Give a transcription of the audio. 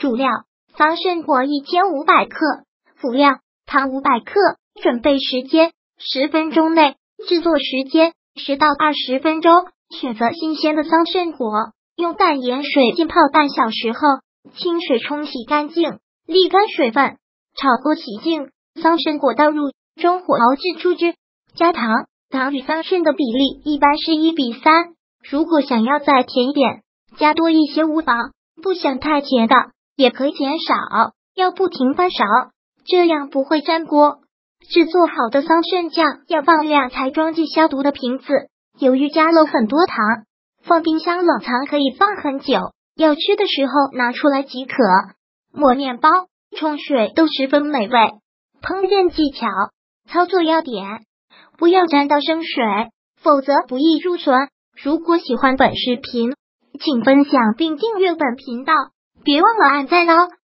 主料：桑葚果一千五百克，辅料：糖五百克。准备时间：十分钟内。制作时间：十到二十分钟。选择新鲜的桑葚果，用淡盐水浸泡半小时后，清水冲洗干净，沥干水分。炒锅洗净，桑葚果倒入中火熬制出汁，加糖。糖与桑葚的比例一般是一比三。如果想要再甜一点，加多一些无妨。不想太甜的，也可以减少。要不停翻勺，这样不会粘锅。制作好的桑葚酱要放两才装进消毒的瓶子。由于加了很多糖，放冰箱冷藏可以放很久。要吃的时候拿出来即可。抹面包、冲水都十分美味。烹饪技巧：操作要点：不要沾到生水，否则不易入存。如果喜欢本视频，请分享并订阅本频道，别忘了按赞哦。